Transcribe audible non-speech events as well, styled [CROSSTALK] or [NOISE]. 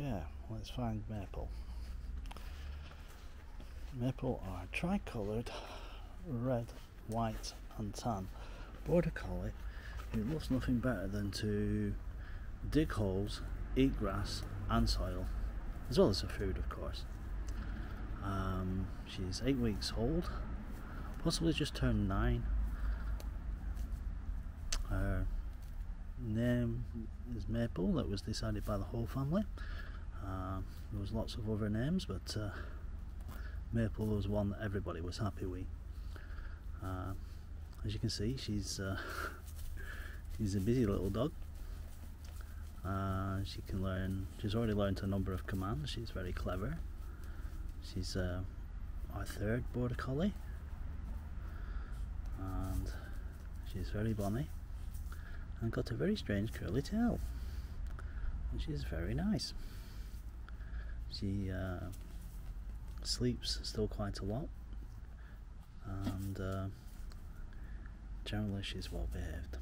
Yeah, let's find Maple. Maple are tricoloured, red, white and tan. Border Collie who loves nothing better than to dig holes, eat grass and soil, as well as her food of course. Um, she's eight weeks old, possibly just turned nine. Her name is Maple, that was decided by the whole family. Uh, there was lots of other names, but uh, Maple was one that everybody was happy with. Uh, as you can see, she's uh, [LAUGHS] she's a busy little dog. Uh, she can learn. She's already learned a number of commands. She's very clever. She's uh, our third border collie, and she's very bonny and got a very strange curly tail. And she's very nice. She uh, sleeps still quite a lot, and uh, generally she's well behaved.